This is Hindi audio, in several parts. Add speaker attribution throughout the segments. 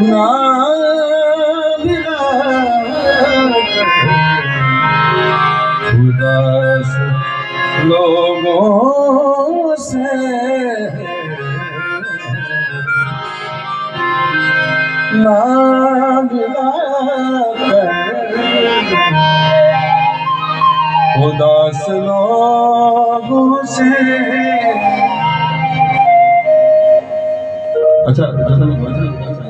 Speaker 1: उदास लोगों से ना उदास से
Speaker 2: अच्छा
Speaker 1: अच्छा, अच्छा, अच्छा, अच्छा।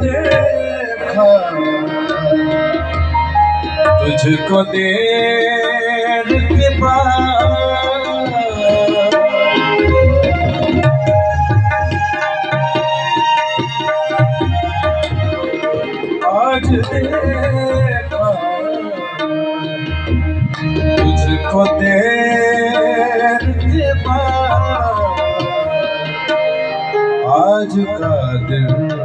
Speaker 1: देखा तुझको देर के पास आज देखा तुझको देर के पास आज का दिन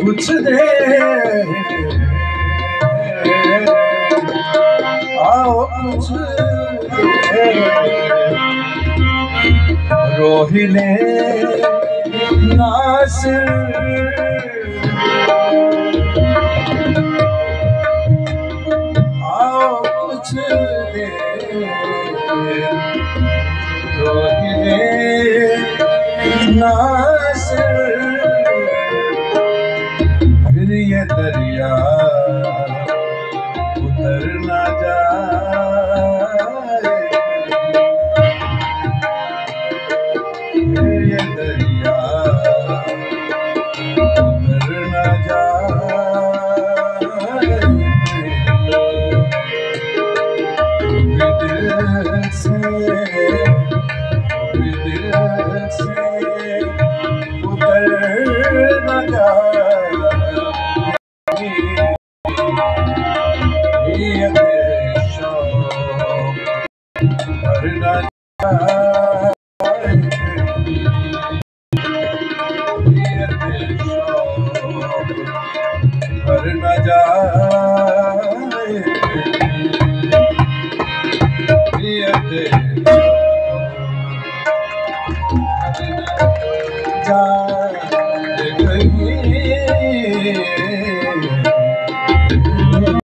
Speaker 1: out today. Out today. Rohile Nasir. nasıl Yeah. करण